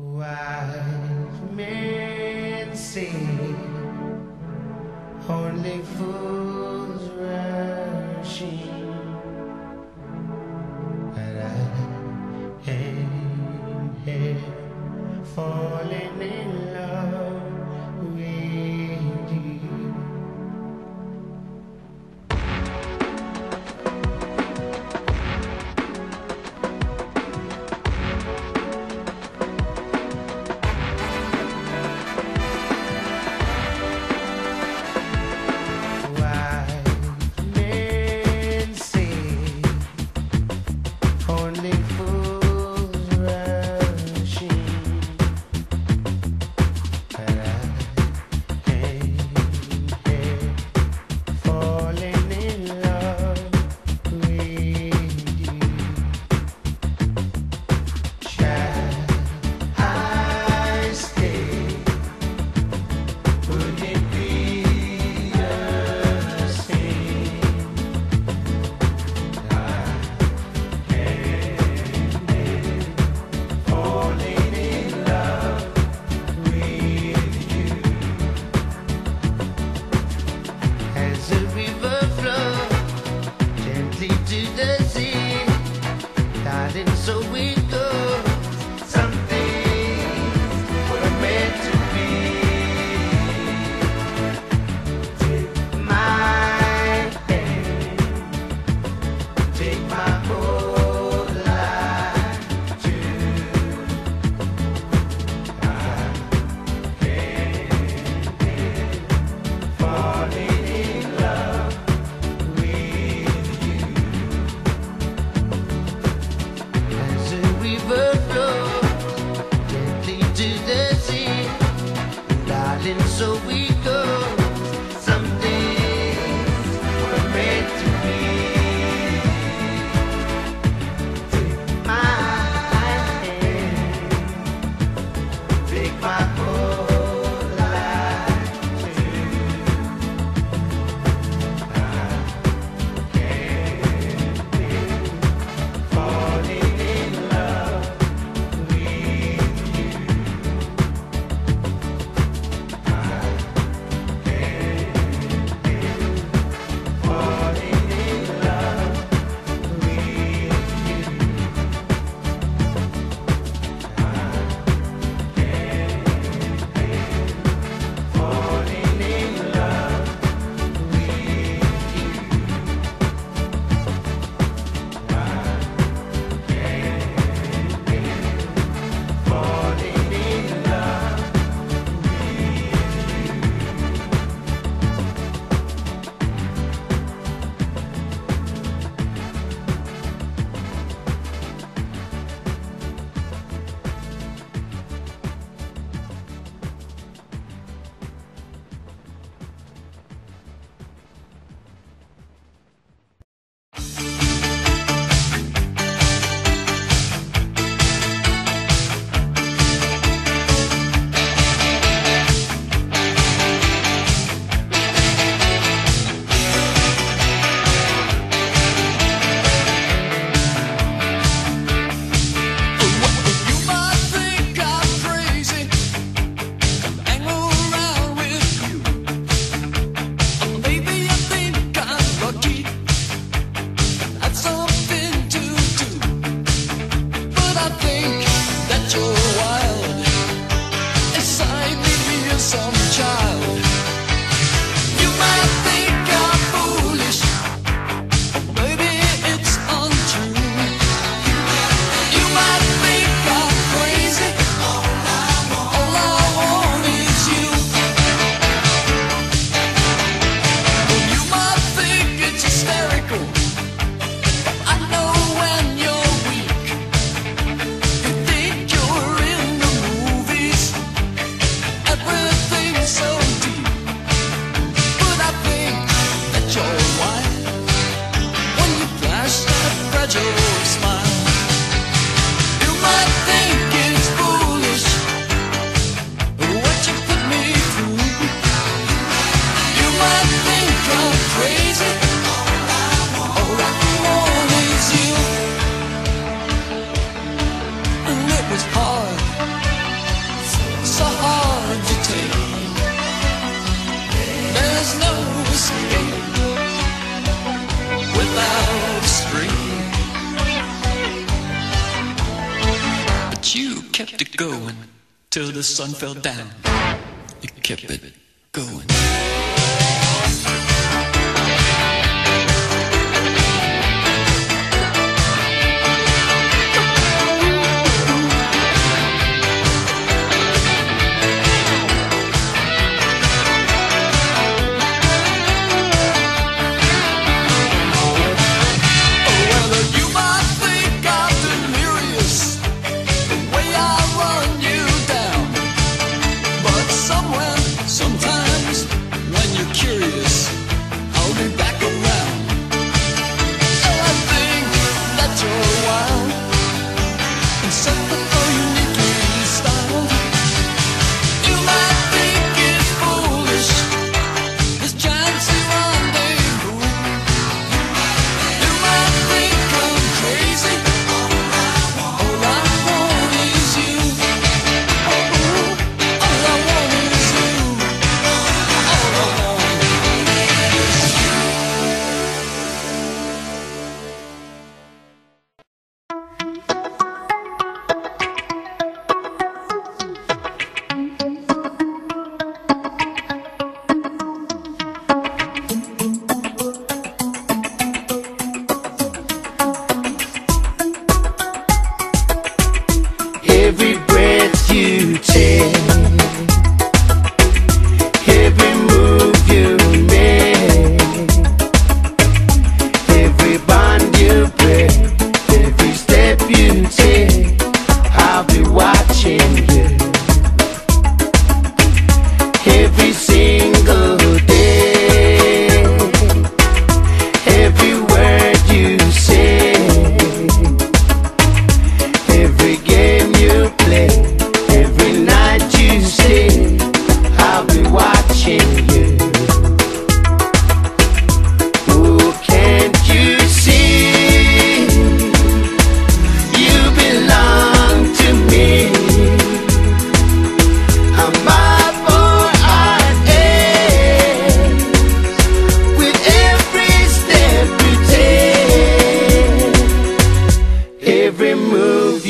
Wise men say only fools rush in, but I am here falling in kept it going till the sun fell down. It kept it going.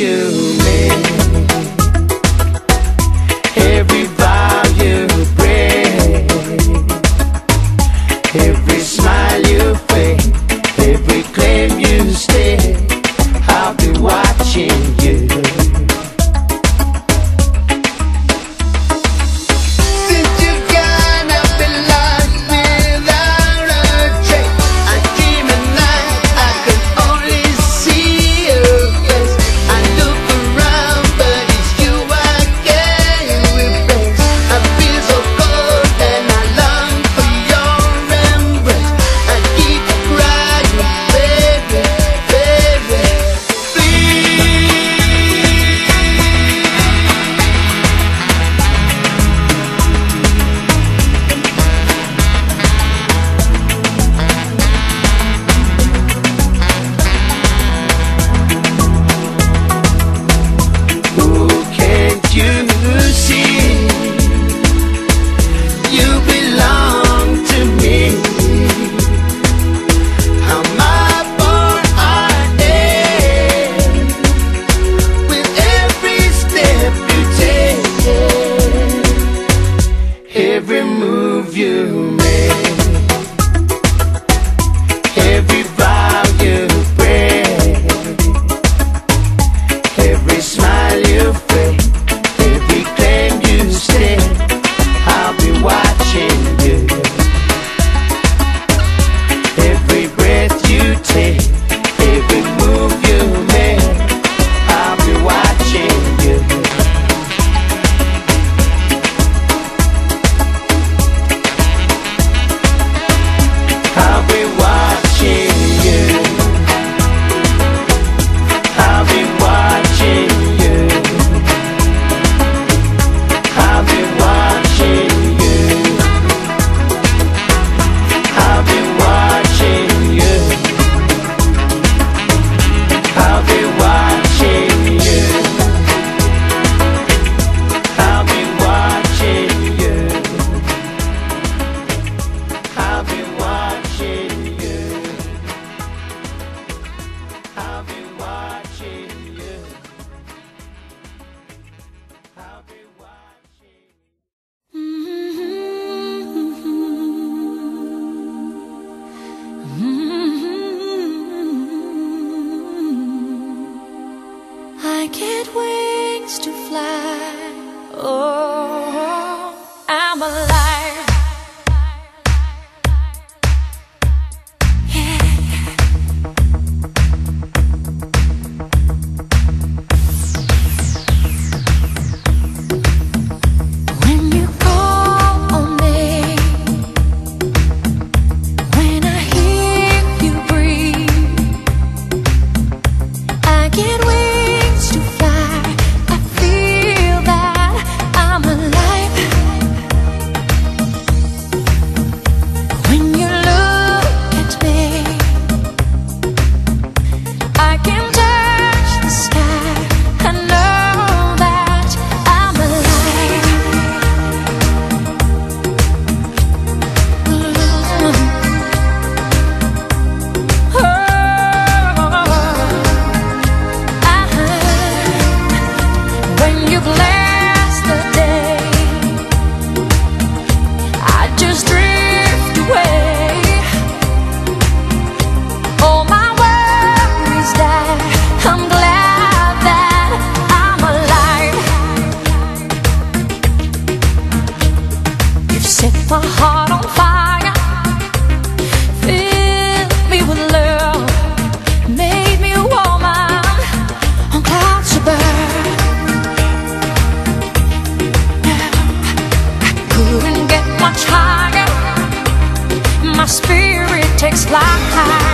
you. Spirit takes flight.